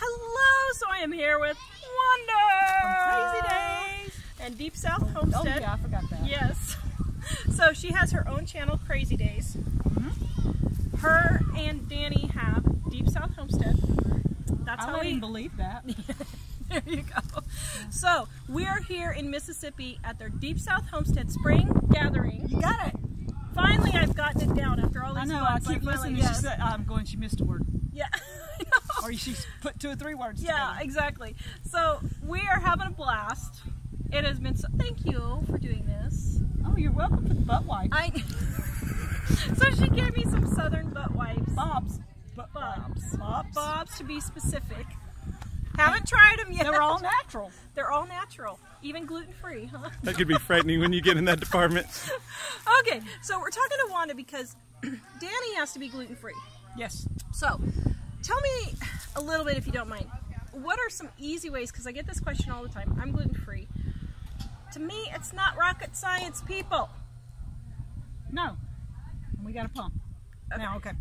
Hello, so I am here with Wanda Crazy Dazes. and Deep South Homestead. Oh yeah, I forgot that. Yes. So she has her own channel, Crazy Dazes. Mm-hmm. Her and Danny have Deep South Homestead. That's how I how we. believe that. there you go. So we are here in Mississippi at their Deep South Homestead Spring Gathering. You got it. Finally, I've gotten it down after all these months. I know. I keep listening. Yes. She said, "I'm going." She missed a word, Yeah. I know. or she put two or three words. Yeah, together. exactly. So we are having a blast. It has been so. Thank you for doing this. Oh, you're welcome for the butt wipe. I. so she gave me some southern butt wipes. Bob's. Butt Bob's. Bob's. Bob's to be specific. Haven't tried them yet. They're all natural. They're all natural, even gluten free, huh? That could be frightening when you get in that department. okay, so we're talking to Wanda because Danny has to be gluten free. Yes. So, tell me a little bit if you don't mind. What are some easy ways? Because I get this question all the time. I'm gluten free. To me, it's not rocket science, people. No. We got a pump. Now, okay.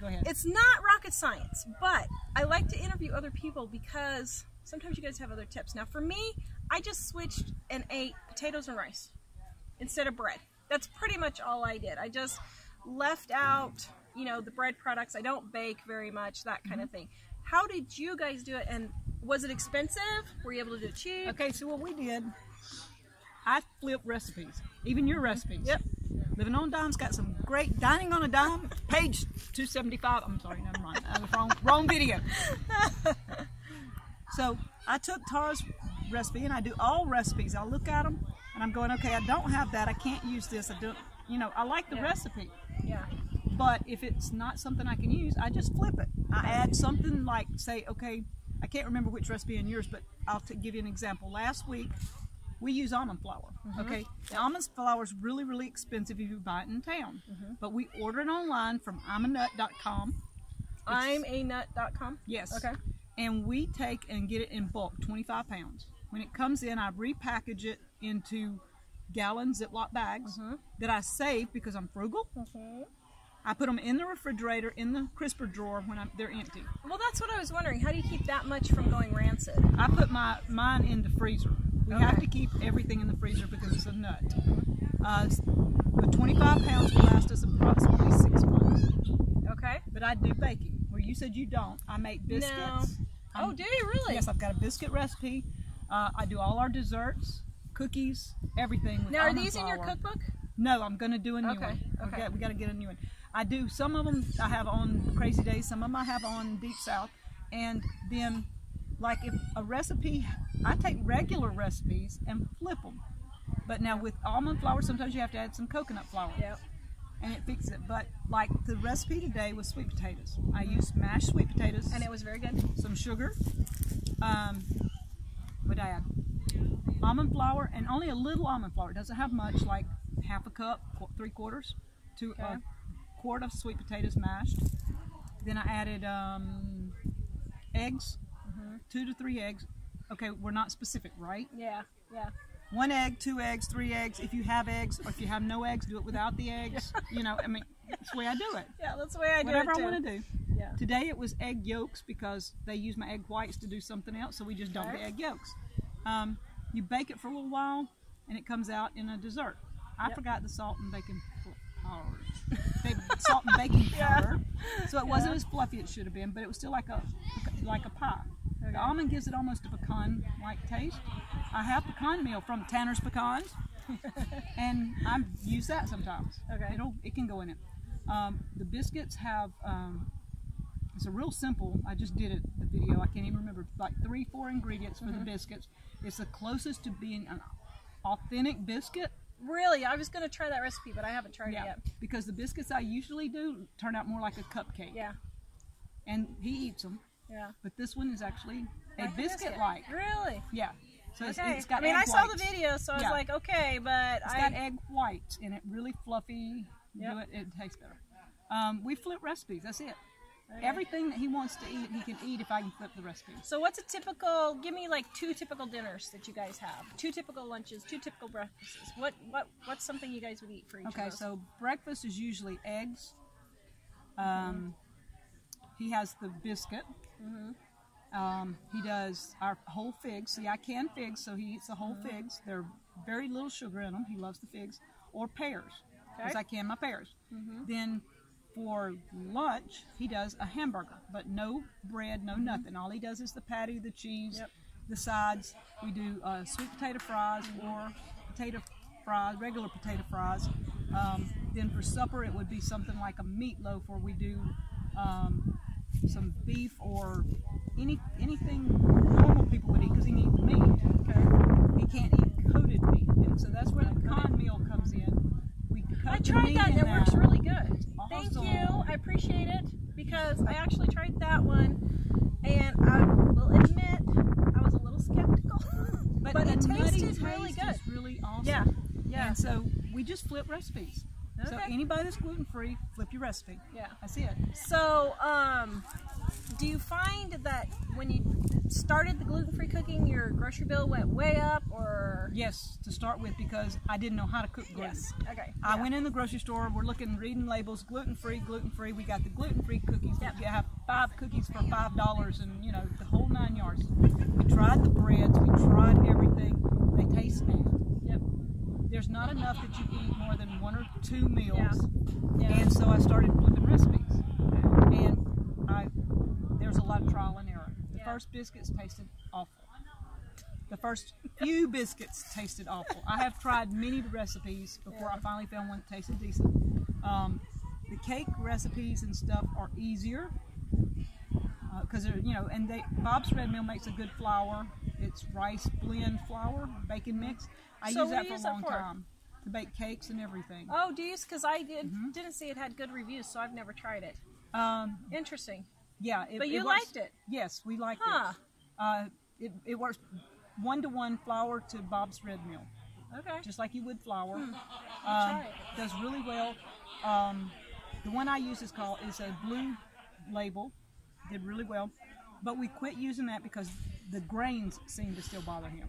Go ahead. It's not rocket science, but I like to interview other people because sometimes you guys have other tips. Now, for me, I just switched and ate potatoes and rice instead of bread. That's pretty much all I did. I just left out, you know, the bread products. I don't bake very much, that kind of mm-hmm. thing. How did you guys do it? And was it expensive? Were you able to do it cheap? Okay, so what we did, I flip recipes, even your recipes. Yep. Living on Dime's got some great dining on a dime, page 275. I'm sorry, never mind. I was wrong, wrong video. so I took Tara's recipe and I do all recipes. I look at them and I'm going, okay, I don't have that. I can't use this. I don't, you know, I like the Yeah. recipe. Yeah. But if it's not something I can use, I just flip it. I add something like, say, okay, I can't remember which recipe in yours, but I'll t- give you an example. Last week, we use almond flour. Mm-hmm. Okay, the almond flour is really, really expensive if you buy it in town. Mm-hmm. But we order it online from almondnut.com. I'm a nut.com. Yes. Okay. And we take and get it in bulk, 25 pounds. When it comes in, I repackage it into gallon Ziploc bags mm-hmm. that I save because I'm frugal. I put them in the refrigerator in the crisper drawer when I'm, they're empty. Well, that's what I was wondering. How do you keep that much from going rancid? I put my mine in the freezer. We have to keep everything in the freezer because it's a nut. Uh, the 25 pounds will last us approximately six months. Okay. But I do baking. Where you said you don't, I make biscuits. Oh, I'm- do you really? Yes, I've got a biscuit recipe. Uh, I do all our desserts, cookies, everything. With Now, are these in your cookbook? No, I'm going to do a new Okay, one. We okay. got, we got to get a new one. I do some of them. I have on Crazy Dazes. Some of them I have on Deep South, and then like if a recipe, I take regular recipes and flip them. But now with almond flour, sometimes you have to add some coconut flour, Yep. and it fixes it. But like the recipe today was sweet potatoes. I used mashed sweet potatoes, And it was very good. some sugar. Um, what I add? Almond flour and only a little almond flour. It doesn't have much, like half a cup, three quarters, to Okay. a quart of sweet potatoes mashed. Then I added um, eggs, two to three eggs. Okay, we're not specific, right? Yeah. Yeah. One egg, two eggs, three eggs. If you have eggs, or if you have no eggs, do it without the eggs. You know, I mean, that's the way I do it. Yeah, that's the way I do Whatever it I want to do. Yeah. Today it was egg yolks because they use my egg whites to do something else, so we just dumped Okay. the egg yolks. Um, you bake it for a little while, and it comes out in a dessert. I Yep. forgot the salt and baking fl- powder. They- salt and baking Yeah. powder, so it wasn't Yeah. as fluffy as it should have been, but it was still like a like a pie. Okay. The almond gives it almost a pecan-like taste. I have pecan meal from Tanner's Pecans, and I use that sometimes. Okay. It'll it can go in it. Um, the biscuits have um, it's a real simple. I just did it the video. I can't even remember like three four ingredients for Mm-hmm. the biscuits. It's the closest to being an authentic biscuit. Really, I was gonna try that recipe, but I haven't tried Yeah. it yet. Because the biscuits I usually do turn out more like a cupcake. Yeah. And he eats them, Yeah. but this one is actually a Like biscuit like. Really? Yeah. So it's, Okay. it's got I mean, I saw the video, so I was like, okay, but It's I. got egg whites in it, really fluffy. Yep. Do it, it tastes better. Um, we flip recipes. That's it. Okay. Everything that he wants to eat, he can eat if I can flip the recipe. So what's a typical? Give me like two typical dinners that you guys have. Two typical lunches. Two typical breakfasts. What what what's something you guys would eat for each Okay, so breakfast is usually eggs. Um, he has the biscuit. Mhm. Um, he does our whole figs. See, I can figs, so he eats the whole figs. They're very little sugar in them. He loves the figs. Or pears, because Okay. I can my pears. Then for lunch, he does a hamburger, but no bread, no nothing. All he does is the patty, the cheese, Yep. the sides. We do uh, sweet potato fries or potato fries, regular potato fries. Um, then for supper, it would be something like a meatloaf, where we do um, some beef or any anything normal people would eat because he needs meat. He can't eat coated meat, and so that's where the con meal comes in. We coat I the tried meat that and in it works that. really good. Thank Awesome. you. I appreciate it because I actually tried that one and I will admit I was a little skeptical. But, the it tasted really good. really awesome. Yeah. Yeah. And so we just flip recipes. So anybody that's gluten free, flip your recipe. Yeah. I see it. So, um, do you find that when you started the gluten-free cooking, your grocery bill went way up, or Yes, to start with because I didn't know how to cook gluten. yes? Okay. I yeah. went in the grocery store. We're looking, reading labels, gluten free, gluten free. We got the gluten free cookies. Yep. You have five cookies for five dollars, and you know the whole nine yards. We tried the breads. We tried everything. They taste bad. There's not enough that you eat more than one or two meals. Yeah. And so I started flipping recipes, and I there's a lot of trial and error. The Yeah. first biscuits tasted awful. The first few biscuits tasted awful. I have tried many recipes before I finally found one that tasted decent. Um, the cake recipes and stuff are easier because they're you know, and they Bob's Red Mill makes a good flour. It's rice blend flour, bacon mix. I So use that for you a long for? time to bake cakes and everything. Oh, do you? Because I did Mm-hmm. didn't see it had good reviews, so I've never tried it. Um, Interesting. Yeah, it, But you it liked it? Yes, we liked Huh. it. Uh, it. It works one to one flour to Bob's Red Mill, Okay. just like you would flour. Um, try it. does really well. Um, the one I use is called is a blue label. Did really well, but we quit using that because the grains seem to still bother him.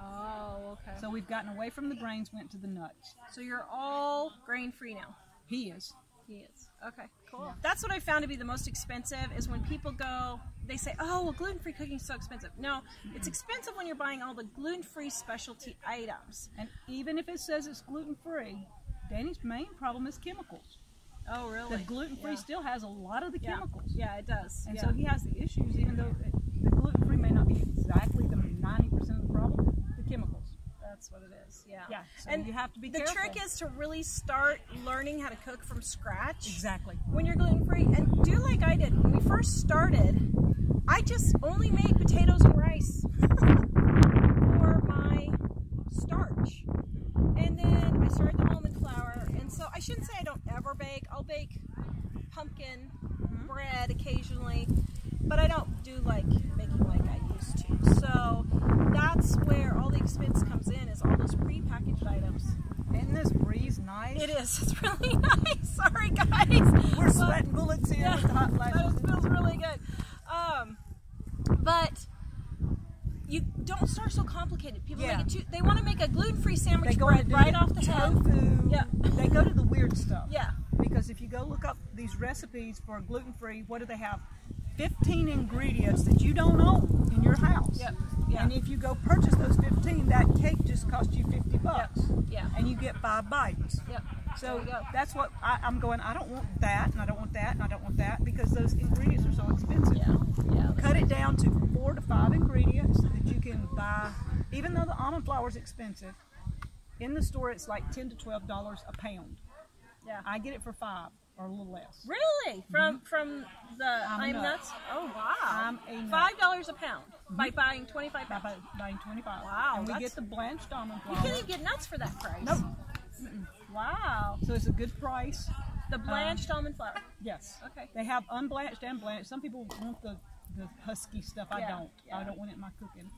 Oh, okay. So, we've gotten away from the grains, went to the nuts. so you're all grain free now. He is. He is. Okay, cool. That's what I found to be the most expensive is when people go, they say, oh, well, gluten free cooking is so expensive. No, it's expensive when you're buying all the gluten free specialty items. And even if it says it's gluten free, Danny's main problem is chemicals. Oh, really? The gluten free Yeah. still has a lot of the chemicals. Yeah, it does. And yeah. so he has the issues, even though it, the gluten free may not be exactly the 90% of the problem, the chemicals. That's what it is. Yeah. Yeah, so and you have to be The careful. trick is to really start learning how to cook from scratch. Exactly. when you're gluten free and do like I did. When we first started, I just only made potatoes and rice for my starch. And then I started the almond flour. And so I shouldn't say I don't bake. I'll bake pumpkin bread occasionally, but I don't do like baking like I used to. So that's where all the expense comes in is all those prepackaged items. Isn't this breeze nice? It is. It's really nice. Sorry, guys. We're sweating bullets here Yeah, with the hot that feels really good. Um, but you don't start so complicated. People Yeah. make it too. They want to make a gluten-free sandwich bread right off the head. Yeah. They go to the weird stuff. Yeah. Because if you go look up these recipes for gluten free, what do they have? 15 ingredients that you don't own in your house. Yep. Yeah. And if you go purchase those 15, that cake just cost you 50 bucks. Yeah. And you get five bites. Yep. So There you go. that's what I, I'm going. I don't want that, and I don't want that, and I don't want that because those ingredients are so expensive. Yeah. Yeah. Cut it down to four to five ingredients that you can buy. Even though the almond flour is expensive, in the store it's like ten to twelve dollars a pound. Yeah. I get it for five or a little less. Really? From from the I'm I'm nut. nuts? Oh wow. I'm a nut. Five dollars a pound by buying twenty five By pounds. bu- buying twenty-five. Wow, And we get the blanched almond flour. You can't even get nuts for that price. Nope. Wow. So it's a good price. The blanched almond flour. Yes. Okay. They have unblanched and blanched. Some people want the, the husky stuff. I Yeah, don't. yeah. I don't want it in my cooking.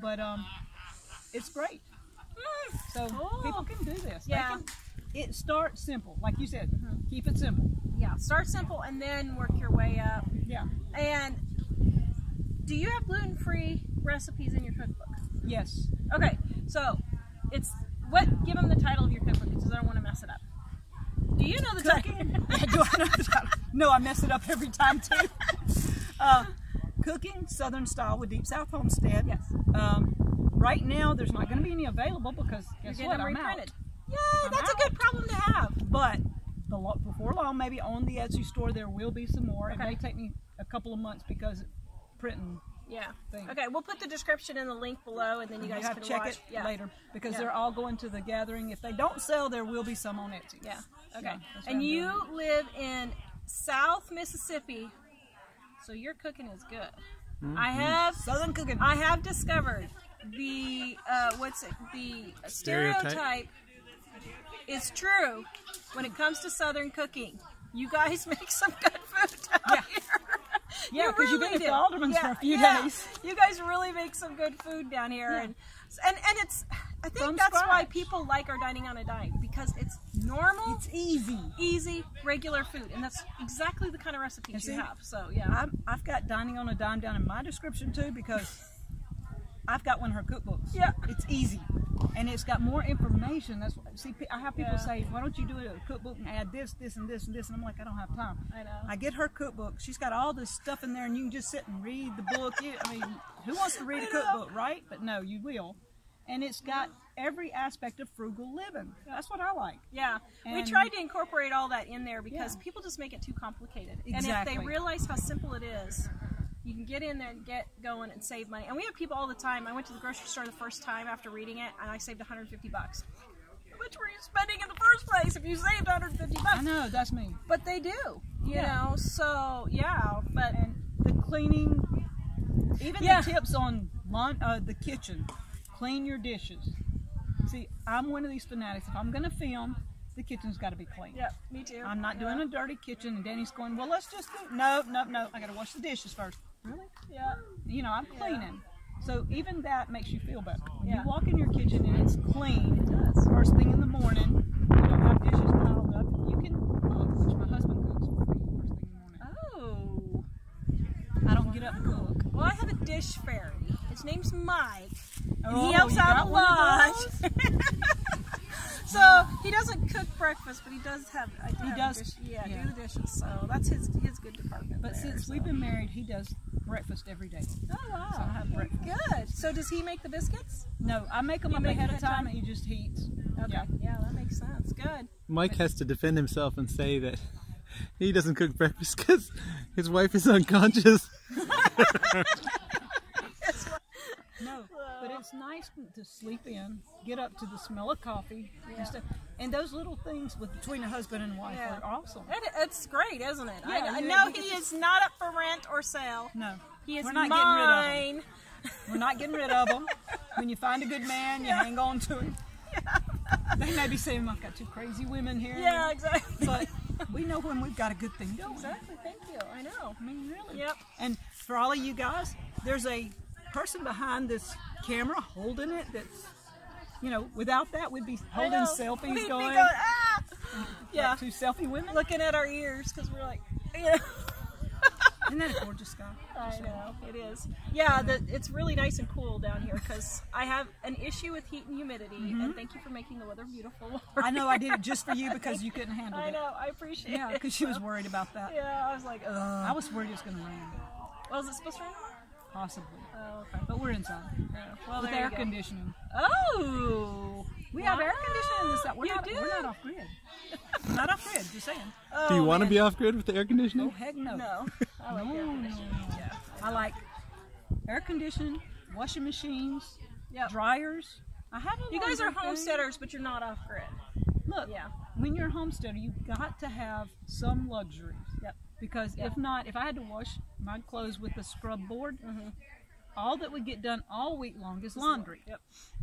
But um, it's great. Mm, So Cool. people can do this. They Yeah. can- it starts simple, like you said. Keep it simple. Yeah. Start simple and then work your way up. Yeah. And do you have gluten free recipes in your cookbook? Yes. Okay, so it's what? Give them the title of your cookbook because I don't want to mess it up. Do you know the title? Do I know the title? No, I mess it up every time too. uh, cooking Southern style with Deep South Homestead. Yes. Um, right now, there's not going to be any available because guess what? I'm reprinted. out. Yay, I'm that's a good problem to have. But the lo- before long, maybe on the Etsy store, there will be some more. It may take me a couple of months because printing. Yeah. Thing. Okay, we'll put the description in the link below, and then you You guys have can to check watch. it yeah. later because Yeah. they're all going to the gathering. If they don't sell, there will be some on Etsy. Yeah. Okay. Yeah, and you doing. live in South Mississippi, so your cooking is good. I have Southern cooking. I have discovered the uh, what's it the Stereotype. stereotype is true when it comes to Southern cooking. You guys make some good food down Yeah. here. Yeah, You 'cause you've been really at the do. Alderman's for a few yeah. days. You guys really make some good food down here, Yeah. and and and it's. I think From that's why people like our dining on a dime because it's normal it's easy. easy, regular food, and that's exactly the kind of recipes And you see, have. So yeah, I'm, I've got dining on a dime down in my description too because I've got one of her cookbooks. Yeah. it's easy, and it's got more information. That's what, see, I have people Yeah. say, "Why don't you do a cookbook and add this, this, and this, and this?" And I'm like, I don't have time. I know. I get her cookbook. She's got all this stuff in there, and you can just sit and read the book. You, I mean, who wants to read a I know. cookbook, right? But no, you will. And it's got every aspect of frugal living. That's what I like. yeah. we tried to incorporate all that in there because Yeah. people just make it too complicated. Exactly. And if they realize how simple it is, you can get in there and get going and save money. And we have people all the time. I went to the grocery store the first time after reading it, and I saved 150 bucks. How much were you spending in the first place if you saved 150 bucks? I know that's me. But they do, you Yeah. know. So yeah, but and the cleaning, even Yeah. the tips on laun- uh, the kitchen, clean your dishes. See, I'm one of these fanatics. If I'm going to film, the kitchen's got to be clean. yeah, me too. I'm not doing a dirty kitchen, and Danny's going, well, let's just. No, no, no. I got to wash the dishes first. Yeah. You know, I'm cleaning. So even that makes you feel better. When Yeah. you walk in your kitchen and it's clean, It does. first thing in the morning, you don't have dishes piled up. You can cook, which my husband cooks for me first thing in the morning. Oh. I don't get up and cook. Well, I have a dish fairy. His name's Mike. And Oh, he helps out a lot. so he doesn't cook breakfast, but he does have. I do He does, Dish, yeah, yeah. do the dishes. So that's his his good department. But there, since so. we've been married, he does breakfast every day. oh wow, So I have breakfast. good. So does he make the biscuits? No, I make them You up make ahead it of time, time? and he just heats. Okay, Yeah. yeah, that makes sense. Good. Mike has to defend himself and say that he doesn't cook breakfast because his wife is unconscious. It's nice to sleep in, get up to the smell of coffee Yeah. and stuff. And those little things with between a husband and wife Yeah. are awesome. It, it's great, isn't it? I, Yeah, I you- know he is not up for rent or sale. No, He is we're not mine. getting rid of them. We're not getting rid of them. When you find a good man, you hang on to him. They may be saying, "I've got two crazy women here." Yeah, exactly. but we know when we've got a good thing going. exactly. Thank you. I know. I mean, really. Yep. And for all of you guys, there's a person behind this camera holding it that's, you know, without that, we'd be holding selfies We'd be going. ah! Yeah. Like two selfie women. Looking at our ears because we're like, yeah. Isn't that a gorgeous guy? I know it is. Yeah, the, it's really nice and cool down here because I have an issue with heat and humidity. And thank you for making the weather beautiful. Mm-hmm. I know I did it just for you because you couldn't handle I it. I know. I appreciate Yeah, it. because she was worried about that. Yeah, I was like, ugh. I was worried it was going to rain, Well, is it supposed to rain? Possibly. Oh, okay. But we're inside Yeah. Well, with air go. conditioning. Oh, We have air conditioning in this. We're You not, do? We're not off grid. not off grid. Just saying. Oh, do you Oh, want to be off grid with the air Oh conditioning? heck no. No, I like No, air no, conditioning. no. Yeah. I like air conditioning, washing machines, Yep. dryers. I have a You guys are laundry homesteaders, but you're not off grid. Look, Yeah. when you're a homesteader, you've got to have some luxuries. Yep. Because Yep. if not, if I had to wash my clothes with a scrub board, Mhm. all that would get done all week long is laundry. Yep.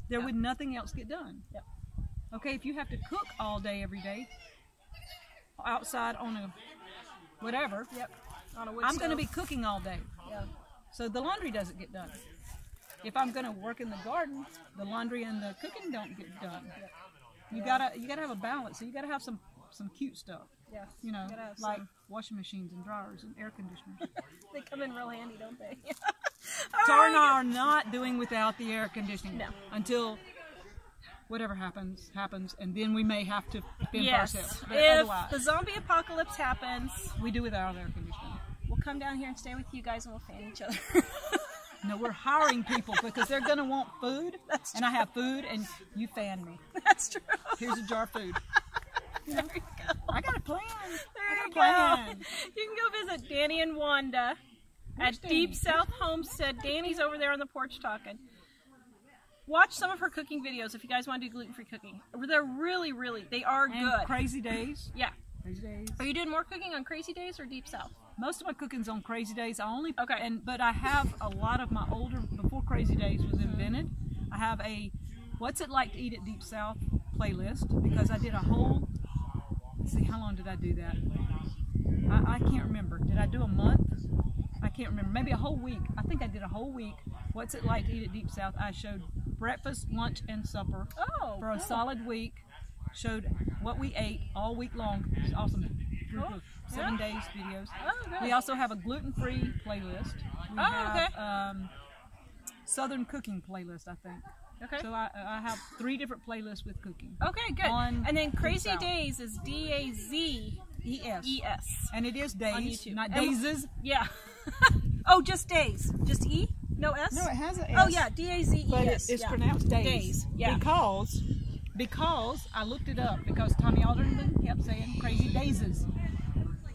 There Yeah. would nothing else get done. Yep. Okay, if you have to cook all day every day outside on a whatever, Yep. On a I'm going to be cooking all day. Yeah. So the laundry doesn't get done. If I'm going to work in the garden, the laundry and the cooking don't get done. You gotta you gotta have a balance. So you gotta have some some cute stuff. Yeah. You know, like some. washing machines and dryers and air conditioners. They come in real handy, don't they? And I are not doing without the air conditioning No. until whatever happens happens, and then we may have to fend Yes. ourselves. But If otherwise, the zombie apocalypse happens, we do without air conditioning. we'll come down here and stay with you guys, and we'll fan each other. No, we're hiring people because they're gonna want food, That's and I have food, and you fan me. That's true. Here's a jar of food. There you go. I got a plan. There I you got a plan. go. You can go visit Danny and Wanda Where's at Danny? Deep South Homestead. Danny's over there on the porch talking. Watch some of her cooking videos if you guys want to do gluten-free cooking. They're really, really, they are And good. crazy days. yeah. Crazy days. Are you doing more cooking on Crazy Dazes or Deep South? Most of my cooking's on Crazy Dazes. I only Okay. and but I have a lot of my older before Crazy Dazes was mm-hmm. invented. I have a What's It Like to Eat at Deep South playlist because I did a whole. Let's see, how long did I do that? I, I can't remember. Did I do a month? I can't remember. Maybe a whole week. I think I did a whole week. What's it like to eat at Deep South? I showed breakfast, lunch, and supper Oh, for a cool. solid week. Showed what we ate all week long. It's awesome. Cool. Seven Yeah. days videos. Oh. We also have a gluten-free playlist. We Oh, have, okay. um, Southern cooking playlist, I think. Okay. So I, I have three different playlists with cooking. Okay, good. on and then Crazy Dazes is D A Z E S. E S. And it is days, not And- dazes. Yeah. oh, just days. Just E? No S? No, it has a Oh yeah, D A Z E S. but it- it's yeah. pronounced days. Days, yeah. Because because I looked it up because Tommy Alderman kept saying crazy dazes.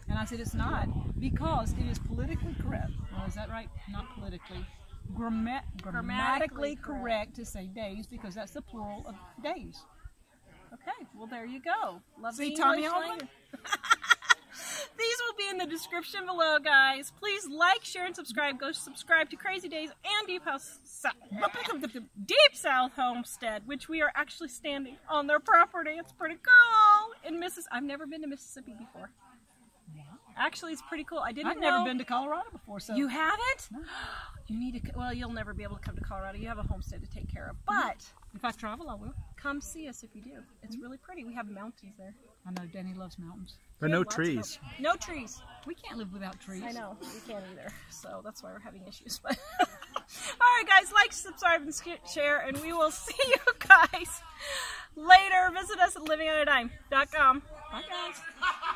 And I said it's not because it is politically correct. Well, is that right? Not politically. Gramma- grammatically correct. to say days because that's the plural of days. Okay, well there you go. Love See Tommy Alderman? These will be in the description below, guys. Please like, share, and subscribe. Go subscribe to Crazy Dazes and Deep House South, Deep South Homestead, which we are actually standing on their property. It's pretty cool in Missis. I've never been to Mississippi before. Actually, it's pretty cool. I didn't. I've never been to Colorado before, so You haven't? You need to. Well, you'll never be able to come to Colorado. You have a homestead to take care of. Mm-hmm. But if I travel, I will. come see us if you do. It's mm-hmm. really pretty. We have mountains there. I know Danny loves mountains. But no have lots of trees. No trees. We can't live without trees. I know we can't either, so that's why we're having issues. But all right, guys, like, subscribe, and share, and we will see you guys later. Visit us at livingonadime.com. Bye, guys.